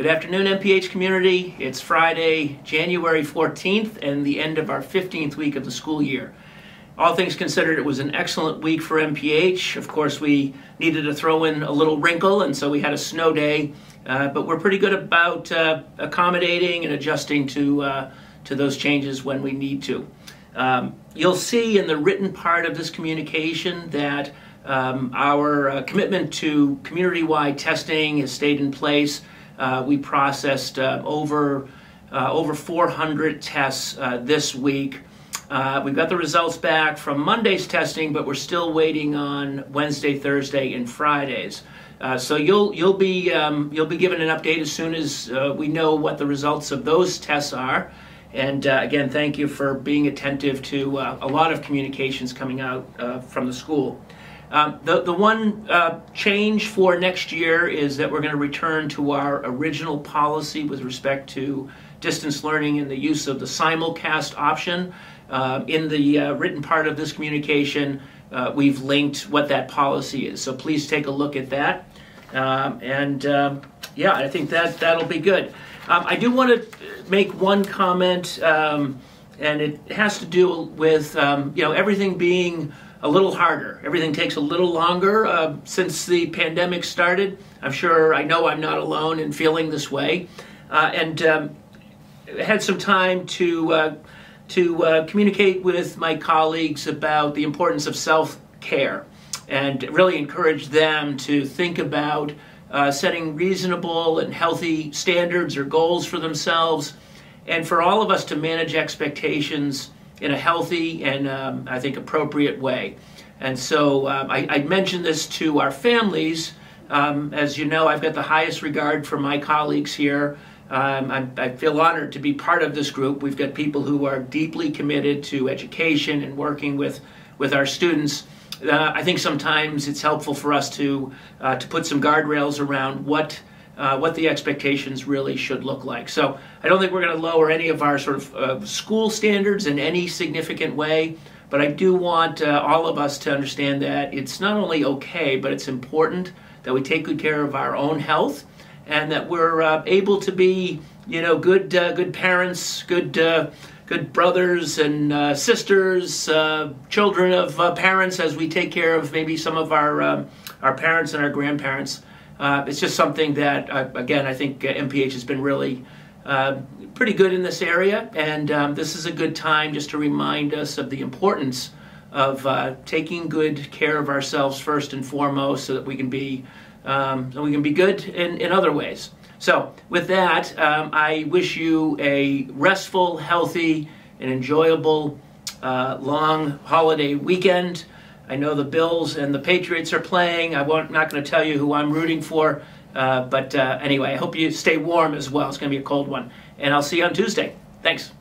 Good afternoon, MPH community. It's Friday, January 14th, and the end of our 15th week of the school year. All things considered, it was an excellent week for MPH. Of course, we needed to throw in a little wrinkle, and so we had a snow day, uh, but we're pretty good about uh, accommodating and adjusting to, uh, to those changes when we need to. Um, you'll see in the written part of this communication that um, our uh, commitment to community wide testing has stayed in place. Uh, we processed uh, over uh, over 400 tests uh, this week. Uh, we've got the results back from Monday's testing, but we're still waiting on Wednesday, Thursday, and Fridays. so you'll you'll be um, you'll be given an update as soon as we know what the results of those tests are. And uh, again, thank you for being attentive to uh, a lot of communications coming out uh, from the school. Um, the, the one uh, change for next year is that we're going to return to our original policy with respect to distance learning and the use of the simulcast option. Uh, in the uh, written part of this communication, uh, we've linked what that policy is. So please take a look at that. Um, and um, yeah, I think that that'll be good. I do want to make one comment, and it has to do with um, you know everything being a little harder. Everything takes a little longer uh, since the pandemic started. I'm sure I know I'm not alone in feeling this way. Uh, and um, had some time to, uh, to uh, communicate with my colleagues about the importance of self care and really encourage them to think about uh, setting reasonable and healthy standards or goals for themselves, and for all of us to manage expectations in a healthy and um, I think appropriate way. And so um, I, I, mentioned this to our families. Um, as you know, I've got the highest regard for my colleagues here. Um, I, I, feel honored to be part of this group. We've got people who are deeply committed to education and working with, with our students. Uh, I think sometimes it's helpful for us to, uh, to put some guardrails around what uh, what the expectations really should look like. So I don't think we're going to lower any of our sort of uh, school standards in any significant way, but I do want uh, all of us to understand that it's not only okay, but it's important that we take good care of our own health and that we're uh, able to be, you know, good uh, good parents, good uh, good brothers and sisters, children of parents as we take care of maybe some of our our parents and our grandparents. Uh, it's just something that, uh, again, I think MPH uh, has been really uh, pretty good in this area, and um, this is a good time just to remind us of the importance of uh, taking good care of ourselves first and foremost, so that we can be um, so we can be good in, in other ways. So, with that, um, I wish you a restful, healthy, and enjoyable long holiday weekend. I know the Bills and the Patriots are playing. I'm not going to tell you who I'm rooting for. Uh, but uh, anyway, I hope you stay warm as well. It's going to be a cold one. And I'll see you on Tuesday. Thanks.